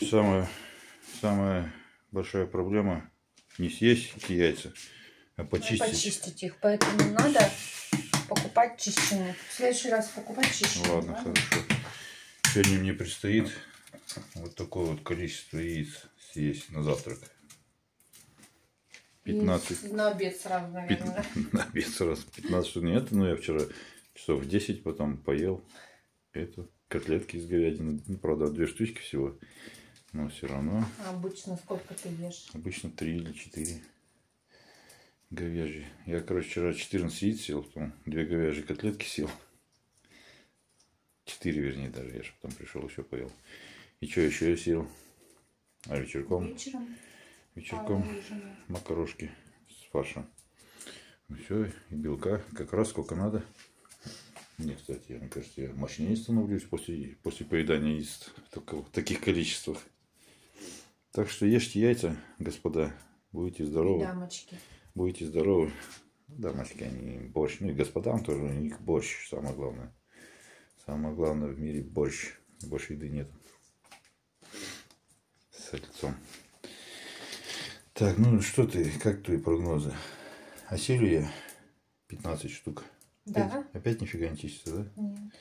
Самая, самая большая проблема не съесть эти яйца, а почистить. Почистить их. Поэтому надо покупать чищенные. В следующий раз покупать чищенные. Ладно, хорошо. Сегодня мне предстоит вот такое вот количество яиц съесть на завтрак. 15. И на обед сразу, наверное. Пят- На обед сразу 15 штук. Нет, ну я вчера часов в 10 потом поел эту котлетки из говядины. Ну, правда, две штучки всего. Но все равно А обычно сколько ты ешь? обычно 3 или 4 говяжьи. Я, короче, вчера 14 яиц съел, потом две говяжьи котлетки съел. 4, вернее, даже. Я же потом пришел, еще поел. И что еще я съел? А вечерком? Вечером. Вечерком а макарошки с фаршем. Ну все, и белка как раз сколько надо. Мне, кстати, мне кажется, я мощнее становлюсь после, после поедания яиц в таких количествах. Так что ешьте яйца, господа. Будете здоровы. Дамочки. Будете здоровы. Дамочки, они борщ. Ну и господам тоже, у них борщ, самое главное. Самое главное в мире борщ. Больше еды нет. С лицом. Так, ну что ты, как твои прогнозы? Осилю я 15 штук. Да. Опять, опять нифига не чистится, да? Нет.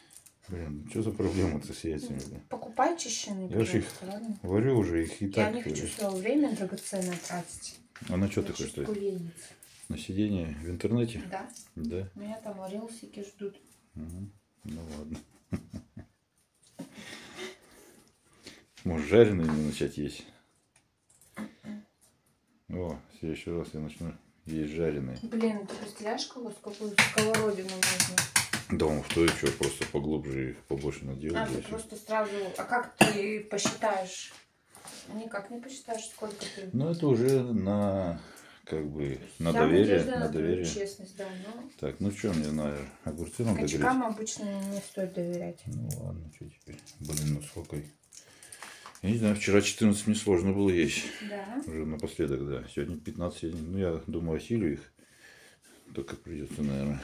Блин, что за проблема-то с яйцами? Покупай чищенные, Я ж их ладно? Варю уже их и Я так. не хочу свое время драгоценное тратить. А на что на ты хочешь тратить? На сидение в интернете? Да. Да. Меня там рилсики ждут. Мгм. Ну ладно. Может, жареные не начать есть? О, в следующий раз я начну есть жареные. Блин, ты представляешь, какую сковородину нужно? Дома в то что, просто поглубже их побольше наделать. А, да ты просто сразу... А как ты посчитаешь? Никак не посчитаешь, сколько ты... Ну, это уже на, как бы, на Вся доверие, на доверие. честность, да. Но Так, ну что, огурцы надо греть? качкам обычно не стоит доверять. Ну ладно, что теперь? Блин, ну сколько? Я не знаю, вчера 14 мне сложно было есть. Да. Уже напоследок, да. Сегодня 15. я не- Ну, я думаю, осилю их. Только придется, наверное.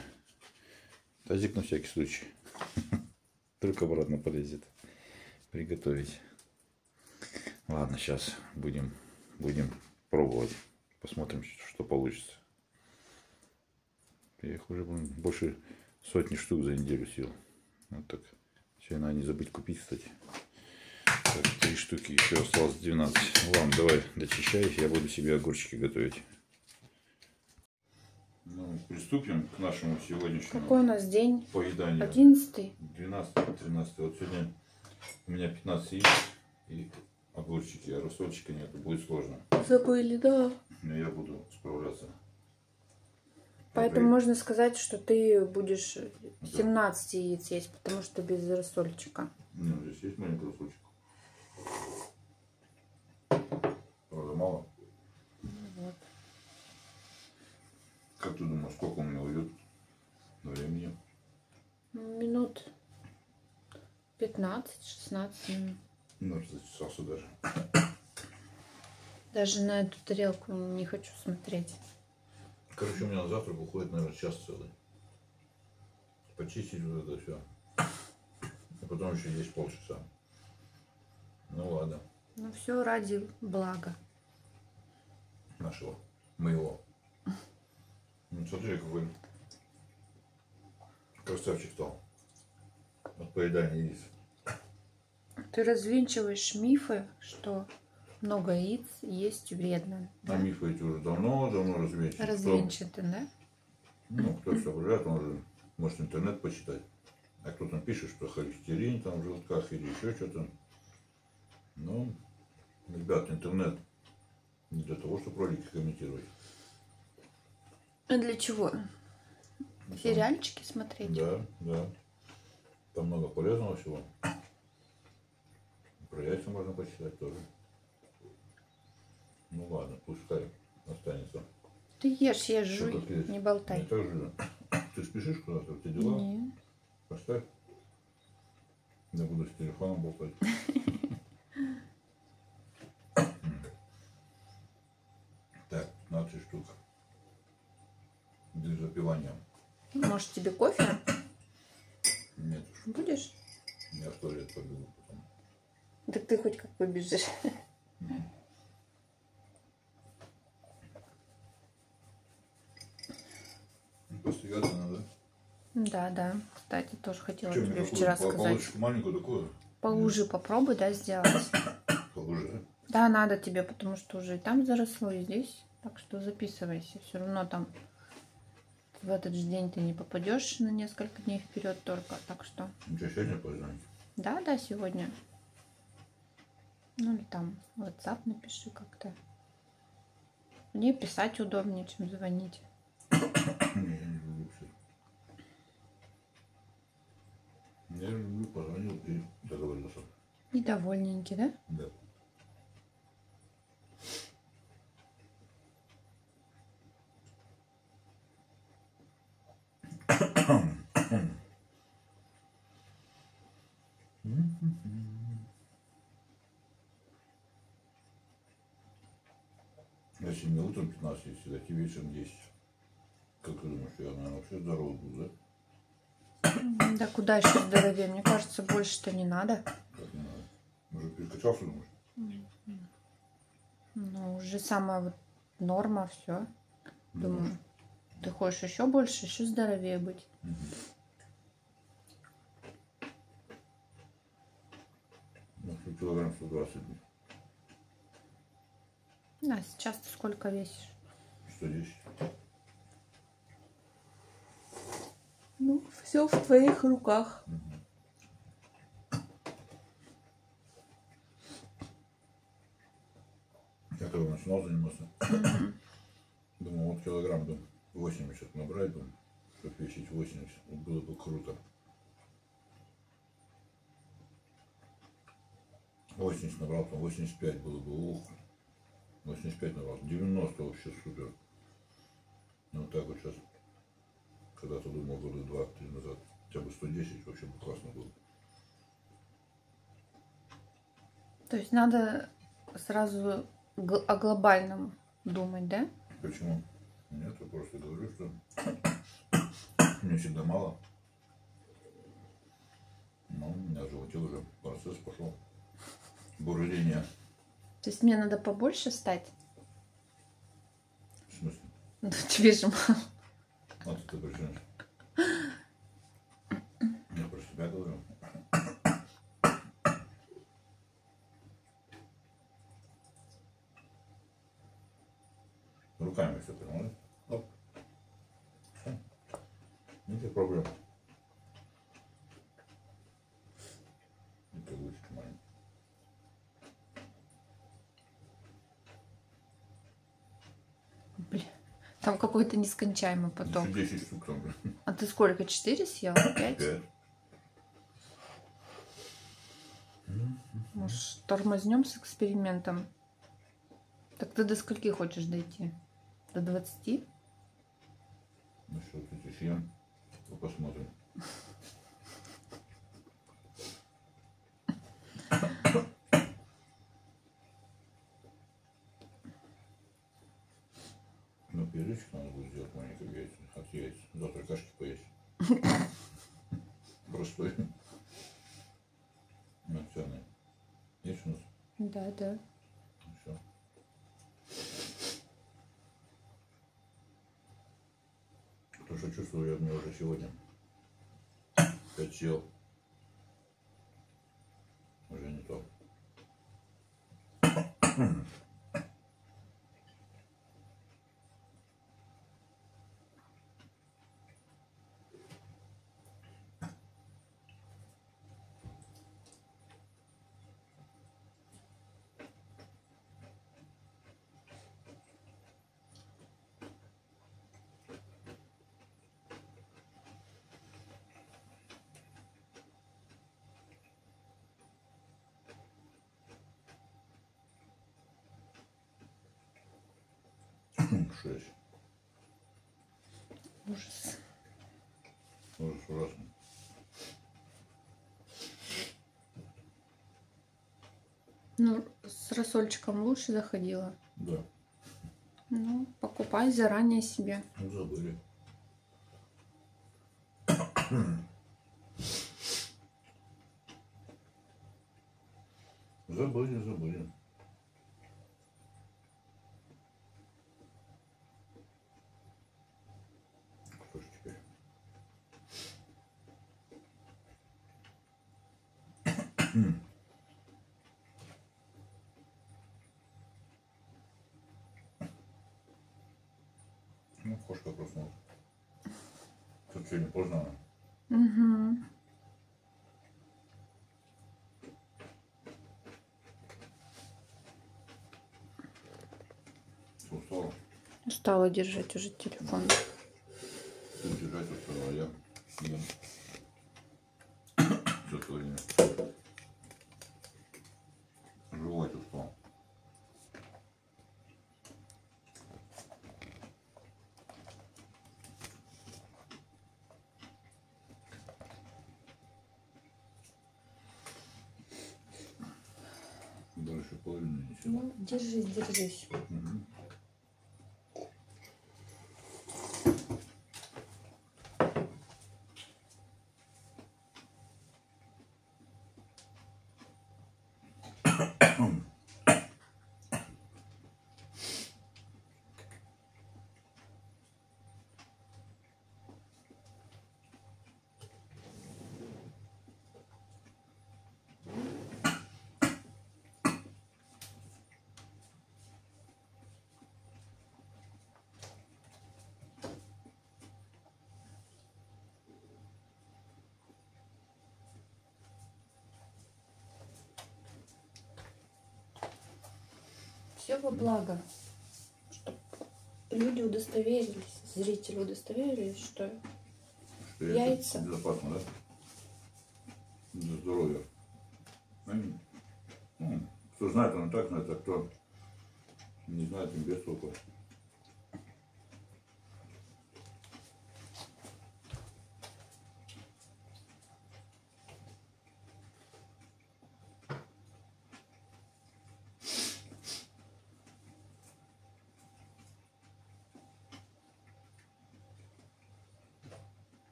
Тазик на всякий случай. Только обратно полезет. Приготовить. Ладно, сейчас будем, будем пробовать. Посмотрим, что получится. Я их уже больше сотни штук за неделю съел. Вот так. Все надо не забыть купить, кстати. Так, три штуки, еще осталось 12. Ладно, давай дочищай, я буду себе огурчики готовить. Ну, приступим к нашему сегодняшнему Какой у нас день? поеданию. Одиннадцатый. 12-13. Вот сегодня у меня 15 яиц и огурчики, а рассольчика нет, будет сложно. Забыли, да. Но я буду справляться. Поэтому Добрый. можно сказать, что ты будешь 17 яиц есть, потому что без рассольчика. Ну здесь есть маленький рассольчик. Правда, мало. Вот. Сколько у меня уйдет времени? Минут 15-16 минут. Ну, зачесался даже. Даже на эту тарелку не хочу смотреть. Короче, у меня на завтрак уходит, наверное, час целый. Почистить вот это все. А потом еще есть полчаса. Ну ладно, Ну все ради блага. нашего, моего. Ну, смотри, какой красавчик стал. От поедания яиц. Ты развенчиваешь мифы, что много яиц есть вредно. А мифы эти уже давно-давно развенчаны. Кто- Развенчаты, да? Ну, кто соображает, он же может интернет почитать. А кто там пишет, что холестерин там в желтках или еще что-то. Ну, ребят, интернет не для того, чтобы ролики комментировать. А для чего? Ну, Сериальчики смотреть? Да, да. Там много полезного всего. Про яйца можно почитать тоже. Ну ладно, пускай останется. Ты ешь, ешь, Что жуй, не Я болтай. так же. Ты спешишь куда-то, у тебя дела? Не. Поставь. Я буду с телефоном болтать. Так, 15 штук. Для запивания. Может, тебе кофе? Нет Будешь? я в туалет побегу потом. Так ты хоть как выбежишь. Постригаться надо. Да, да. Кстати, тоже хотела Чё, тебе вчера По- сказать. Маленькую такую? Поуже попробуй, да, сделать. Поуже. Да, надо тебе, потому что уже и там заросло, и здесь. Так что записывайся. Все равно там в этот же день ты не попадешь на несколько дней вперед только. Так что, Ничего, сегодня поздно. да, да, сегодня. Ну или там WhatsApp напиши как-то. Мне писать удобнее, чем звонить. Я люблю позвонил и договорился. Недовольненький, да? Да. Если мне утром 15 есть, всегда тебе вечером 10. Как ты думаешь, я, наверное, вообще здоровый буду, да? Да куда еще здоровее? Мне кажется, больше-то не надо. Как не надо. Может, перекачался, думаешь? Ну, уже самая вот норма, все. Думаю, ты хочешь еще больше, еще здоровее быть. Что килограмм 120, А сейчас ты сколько весишь? 110. Ну, все в твоих руках. Я когда начинал заниматься, думал, вот килограмм, думаю, 80 набрать, думаю, чтобы весить 80, вот было бы круто. 80 набрал, там 85 было бы, ух, 85 набрал, 90 вообще супер. Ну вот так вот сейчас, когда-то думал года два-три назад, хотя бы 110 вообще бы классно было. То есть надо сразу о глобальном думать, да? Почему? Нет, я просто говорю, что мне всегда мало. Но у меня в животе уже процесс пошел. Бурление. То есть мне надо побольше стать? В смысле? Ну, тебе же мало. А ты при чем? Я про себя говорю. Руками все понимаешь? Оп. Никаких проблем. И каблучки маленькие. Блин, там какой-то нескончаемый поток. Еще 10 штук там. А ты сколько? Четыре съел? Пять? Пять. Может, тормознем с экспериментом? Так ты до скольки хочешь дойти? До 20? Ну что, ты съем? Посмотрим. Ну, перечек надо будет сделать маленький яйца. От яиц. Завтра кашки поесть. Простой. Овсяный. Есть у нас? Да, да. Все. То, что чувствую я мне уже сегодня. Пять сел. Уже не то. Шесть. Ужас. Ужас ужасно. Ну, с рассольчиком лучше заходила. Да. Ну, покупай заранее себе. Ну, забыли. Забыли, забыли. Что ж теперь? Ну, кошка проснулась. Тут сегодня поздно. она. Угу. Всё, устала. Держать уже телефон. Держать устала, а я ем. Это время. Жевать устал. Дальше половины ничего. Ну, держись, держись. Все во благо. Чтоб люди удостоверились, зрители удостоверились, что Что Яйца. Безопасно, да? Для здоровья. Они- ну, кто знает, он так знает, а кто не знает, им без толку.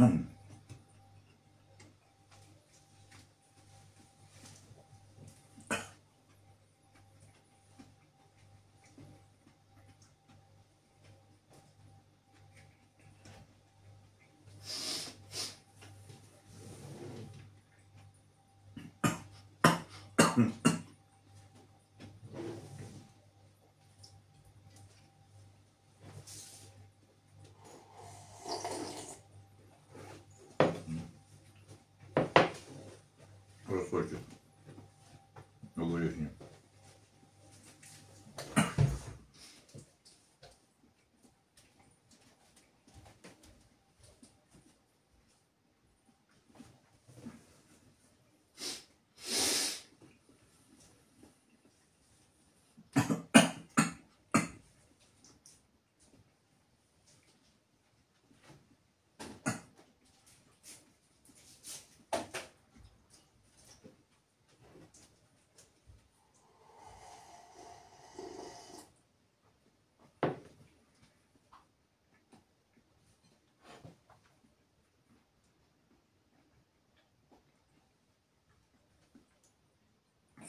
Рассольчик.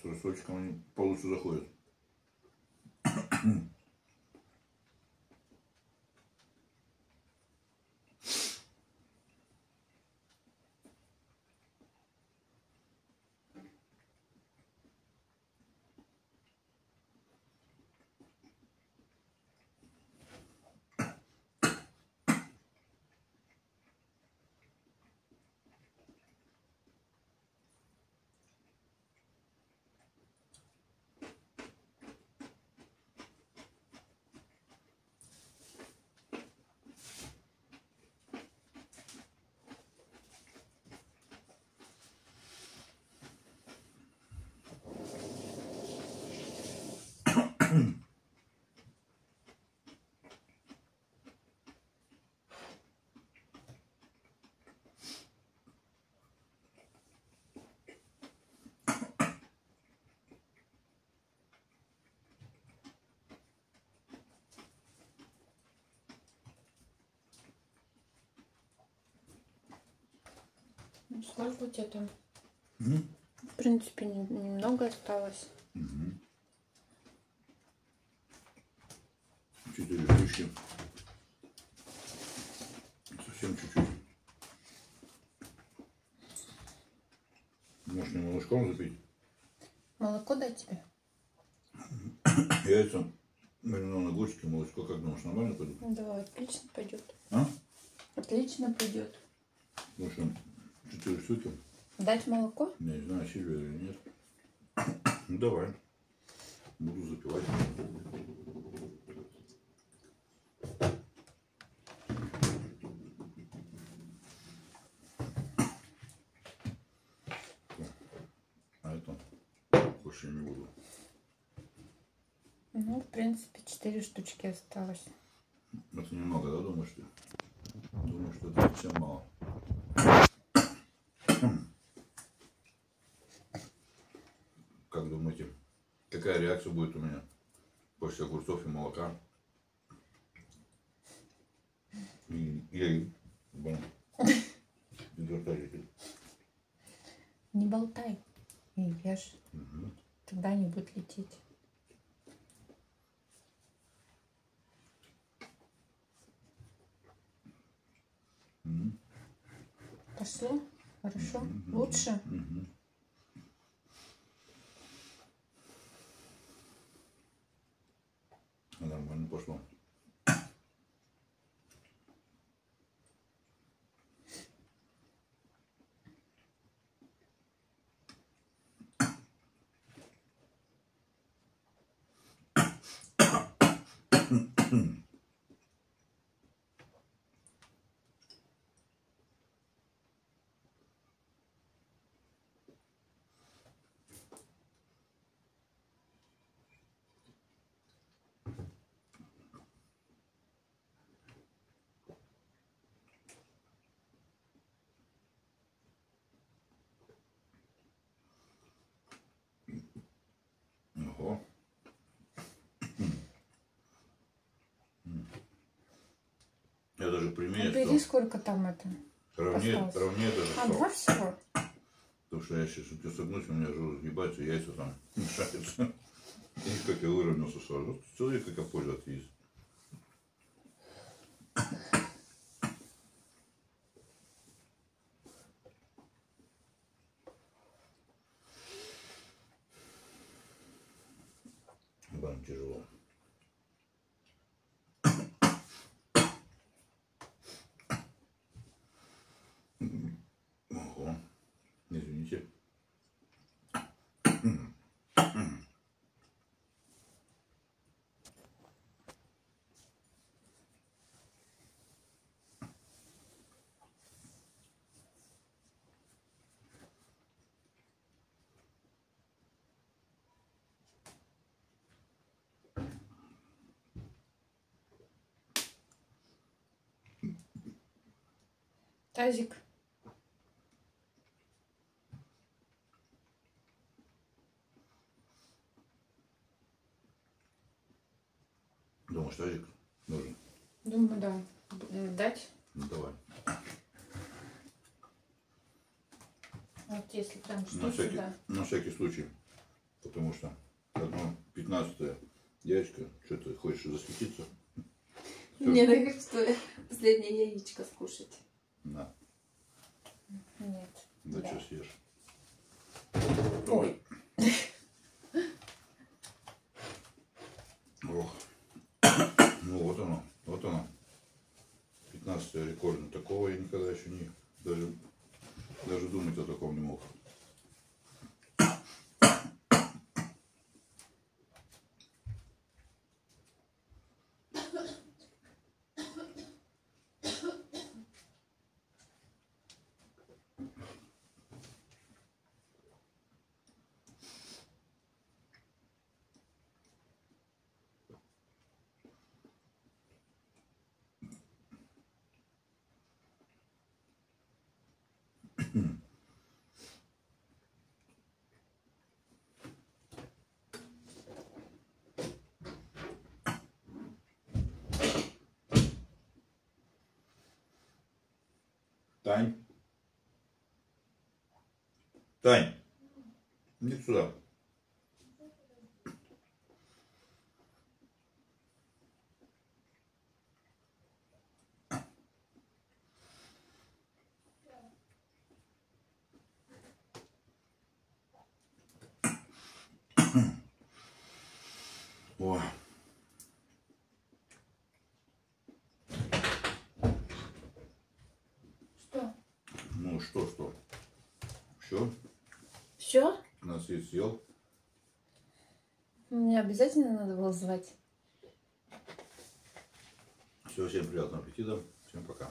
С рассольчиком они получше заходят. Сколько у тебя там? М? В принципе, не- немного осталось. Четыре штучки. Совсем чуть-чуть. Можешь не молочком запить. Молоко дать тебе? Яйца, маринованные огурчики, молочко. Как думаешь, нормально пойдут? Да, отлично пойдет. А? Отлично пойдет. Ну что, четыре штуки. Дать молоко? Я не знаю, Сильвия или нет. Ну давай. Буду запивать. А это больше не буду. Ну, в принципе, четыре штучки осталось. Это немного, да, думаешь ты? Думаю, что это совсем мало. Как думаете, какая реакция будет у меня после огурцов и молока? И извертатель. Не болтай и ешь. Тогда не будет лететь. Пошло? Хорошо? Лучше? Нормально пошло. Ого. Даже примерю, Бери, что сколько там это. ровнее, осталось. ровнее даже А, стал. два всего? Потому что я сейчас вот согнусь, у меня же сгибаются, яйца там мешаются. Видишь, как я выровнялся сразу. Человек какая польза от яиц. Тазик. Думаешь, тазик нужен? Думаю, да. М, Дать? Ну давай. Вот если прям На что всякий, сюда. на всякий случай. Потому что одно 15 яичко, что ты хочешь засветиться? Мне так что последнее яичко скушать. На, Нет. да, Да. что съешь. Ой. Ох. Ну вот оно, вот оно. 15 рекордно. Такого я никогда еще не, даже, даже думать о таком не мог. Тань. Тань. Не сюда. Что, что? Все, Все? нас и съел. Мне обязательно надо было звать. Все, всем приятного аппетита. Всем пока.